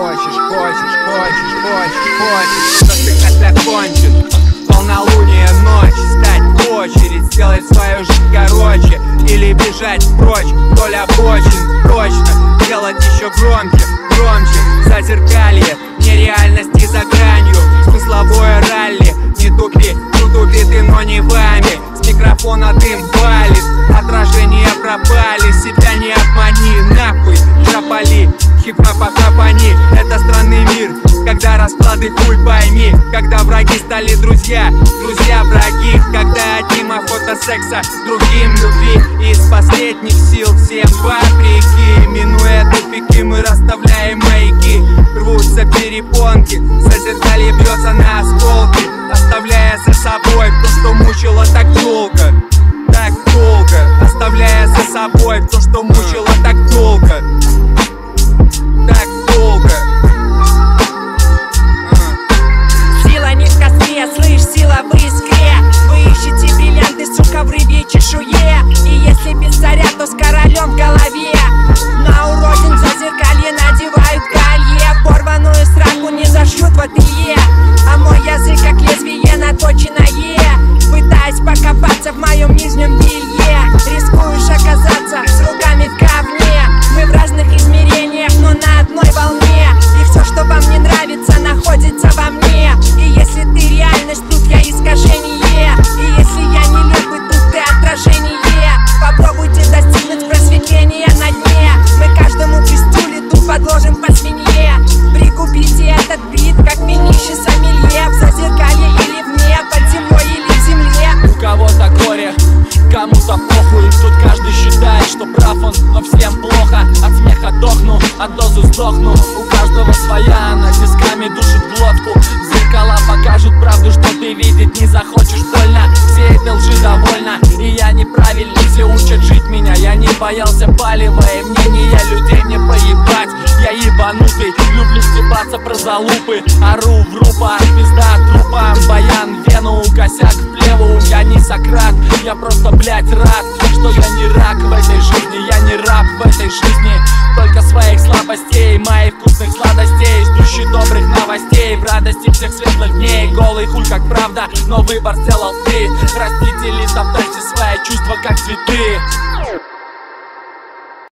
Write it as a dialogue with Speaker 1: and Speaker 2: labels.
Speaker 1: хочешь, хочешь, хочешь, хочешь Засыхать закончен Полнолуние, ночь, стать в очередь Сделать свою жизнь короче. Или бежать прочь вдоль обочин. Точно, делать еще громче, громче. Зазеркалье, нереальности за гранью. Смысловое ралли, не тупи, тут убиты, но не вами. С микрофона дым валит, отражения пропали. Себя не обмани, нахуй, тропали Хип-хопа хапани, это странный мир Когда расклады хуй пойми. Когда враги стали друзья, друзья враги. Когда одним охота секса, другим любви. Из последних сил всем вопреки. Минуя тупики, мы расставляем маяки. Рвутся перепонки, зазеркалье бьется на осколки. Оставляя за собой то, что мучило так долго. Так долго. Оставляя за собой то, что мучило
Speaker 2: голове. На уродин зазеркалье надевают колье. Порваную сраку не зашьют в ателье. А мой язык как лезвие наточенное. Пытаясь покопаться в моем нижнем белье. Рискуешь оказаться с руками в говне. Мы в разных измерениях, но на одной волне. И все, что вам не нравится, находится во мне. И если ты реальность, тут я искажение
Speaker 3: похуй Тут каждый считает, что прав он, но всем плохо. От смеха дохну, от дозы сдохну. У каждого своя, она тисками душит глотку. Зеркала покажут правду, что ты видеть не захочешь больно. Все этой лжи довольно, и я неправильный Все учат жить меня, я не боялся палева И мнения людей мне поебать. Я ебанутый, люблю стебаться про залупы. Ору в рупа, пизда трупа Баян, вену, косяк плеву. Я не Сократ, я просто, блять, рад Что я не рак в этой жизни Я не раб в этой жизни. Только своих слабостей, моих вкусных сладостей Ждущий добрых новостей. В радости всех светлых дней. Голый хуй как правда, но выбор сделал ты. Растите ли топтайте свои чувства как цветы